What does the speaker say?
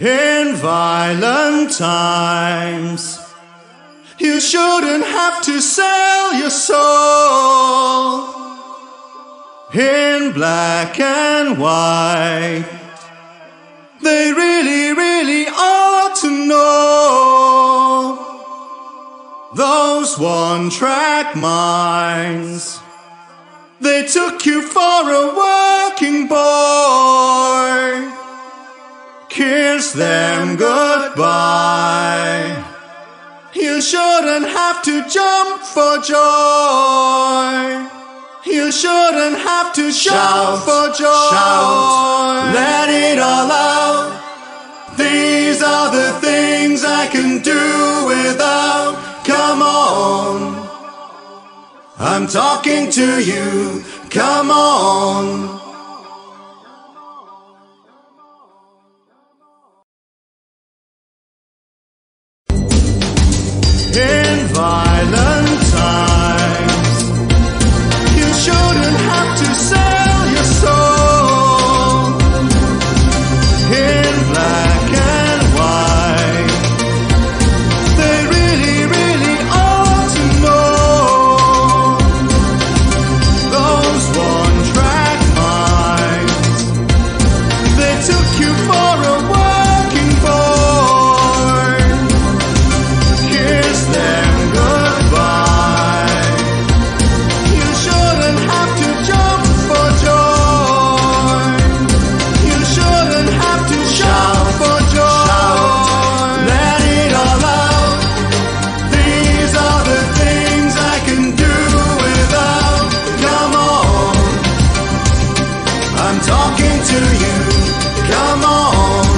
In violent times, you shouldn't have to sell your soul. In black and white, they really, really ought to know. Those one track minds, they took you for a working boy. Kiss them goodbye. You shouldn't have to jump for joy. You shouldn't have to shout, Shout, for joy. shout, let it all out. These are the things I can do without. Come on. I'm talking to you. Come on. talking to you. Come on.